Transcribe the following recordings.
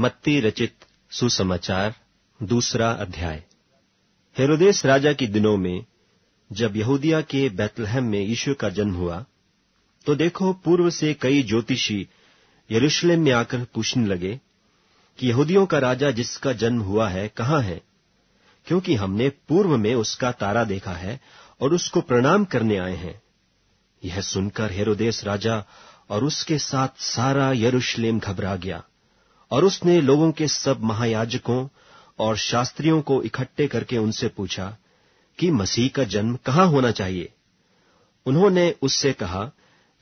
मत्ती रचित सुसमाचार, दूसरा अध्याय। हेरोदेस राजा के दिनों में, जब यहूदिया के बैतलहम में यीशु का जन्म हुआ तो देखो पूर्व से कई ज्योतिषी यरूशलेम में आकर पूछने लगे कि यहूदियों का राजा जिसका जन्म हुआ है, कहाँ है? क्योंकि हमने पूर्व में उसका तारा देखा है और उसको प्रणाम करने आए हैं। यह सुनकर हेरोदेस राजा और उसके साथ सारा यरूशलेम घबरा गया। और उसने लोगों के सब महायाजकों और शास्त्रियों को इकट्ठे करके उनसे पूछा कि मसीह का जन्म कहाँ होना चाहिए। उन्होंने उससे कहा,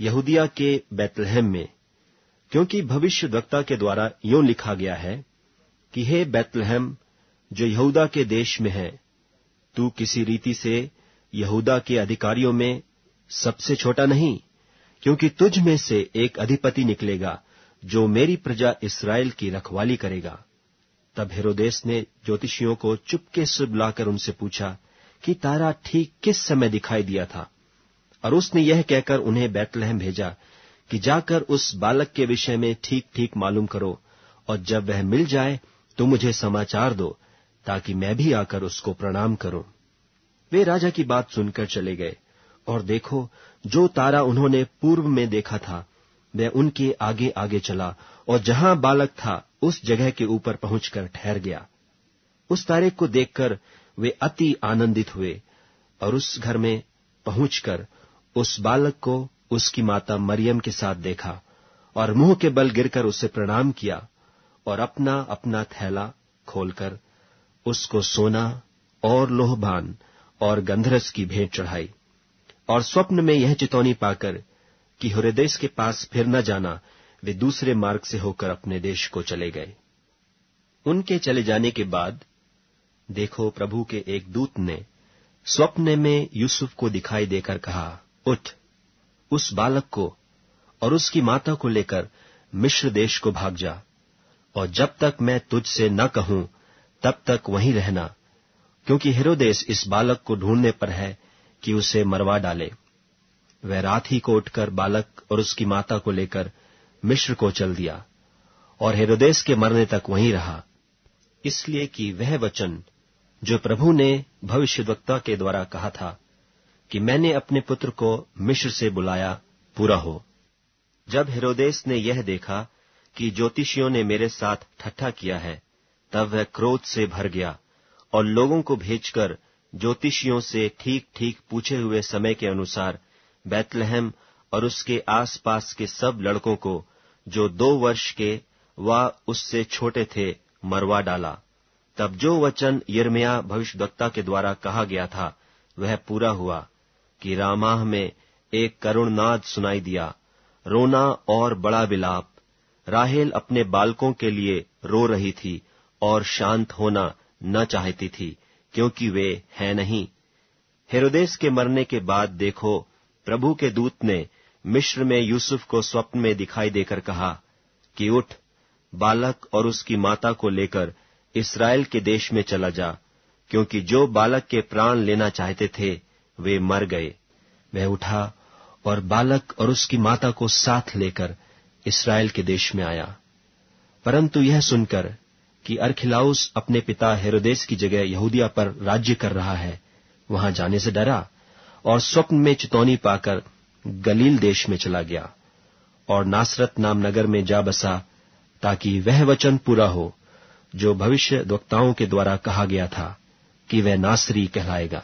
यहूदिया के बैतलहम में, क्योंकि भविष्य वक्ता के द्वारा यूँ लिखा गया है कि हे बैतलहम, जो यहूदा के देश में है, तू किसी रीति से यहूदा के अधिकारियों में सबसे छोटा नहीं, क्योंकि तुझ में से एक अधिपति निकलेगा। जो मेरी प्रजा इसराइल की रखवाली करेगा। तब हेरोदेस ने ज्योतिषियों को चुपके से बुलाकर उनसे पूछा कि तारा ठीक किस समय दिखाई दिया था? और उसने यह कहकर उन्हें बैतलहम भेजा कि जाकर उस बालक के विषय में ठीक ठीक मालूम करो और जब वह मिल जाए तो मुझे समाचार दो ताकि मैं भी आकर उसको प्रणाम करूँ। वे राजा की बात सुनकर चले गए और देखो, जो तारा उन्होंने पूर्व में देखा था वह उनके आगे आगे चला और जहाँ बालक था, उस जगह के ऊपर पहुंचकर ठहर गया। उस तारे को देखकर वे अति आनंदित हुए और उस घर में पहुंचकर उस बालक को उसकी माता मरियम के साथ देखा और मुँह के बल गिरकर उसे प्रणाम किया और अपना अपना थैला खोलकर उसको सोना और लोहबान और गंधरस की भेंट चढ़ाई और स्वप्न में यह चितौनी पाकर कि हृदय के पास फिर न जाना, वे दूसरे मार्ग से होकर अपने देश को चले गए। उनके चले जाने के बाद, देखो प्रभु के एक दूत ने स्वप्न में यूसुफ को दिखाई देकर कहा, उठ, उस बालक को और उसकी माता को लेकर मिश्र देश को भाग जा, और जब तक मैं तुझसे न कहूँ, तब तक वहीं रहना, क्योंकि हिरोदेश इस बालक को ढूँढने पर है कि उसे मरवा डाले। वह रात ही को उठकर बालक और उसकी माता को लेकर मिश्र को चल दिया और हेरोदेस के मरने तक वहीं रहा। इसलिए कि वह वचन जो प्रभु ने भविष्यवक्ता के द्वारा कहा था कि मैंने अपने पुत्र को मिश्र से बुलाया, पूरा हो। जब हेरोदेस ने यह देखा कि ज्योतिषियों ने मेरे साथ ठट्ठा किया है, तब वह क्रोध से भर गया और लोगों को भेजकर ज्योतिषियों से ठीक ठीक पूछे हुए समय के अनुसार बैतलहम और उसके आसपास के सब लड़कों को, जो दो वर्ष के व उससे छोटे थे, मरवा डाला। तब जो वचन यर्मिया भविष्यवक्ता के द्वारा कहा गया था, वह पूरा हुआ, कि रामाह में एक करुण नाद सुनाई दिया। रोना और बड़ा विलाप। राहेल अपने बालकों के लिए रो रही थी और शांत होना न चाहती थी, क्योंकि वे हैं नहीं। हेरोदेस के मरने के बाद देखो प्रभु के दूत ने मिश्र में यूसुफ को स्वप्न में दिखाई देकर कहा कि उठ, बालक और उसकी माता को लेकर इसराइल के देश में चला जा, क्योंकि जो बालक के प्राण लेना चाहते थे, वे मर गए। वह उठा और बालक और उसकी माता को साथ लेकर इसराइल के देश में आया। परंतु यह सुनकर कि अरखिलाउस अपने पिता हेरोदेस की जगह यहूदिया पर राज्य कर रहा है, वहाँ जाने से डरा और स्वप्न में चितौनी पाकर गलील देश में चला गया और नासरत नाम नगर में जा बसा ताकि वह वचन पूरा हो, जो भविष्य वक्ताओं के द्वारा कहा गया था कि वह नासरी कहलाएगा।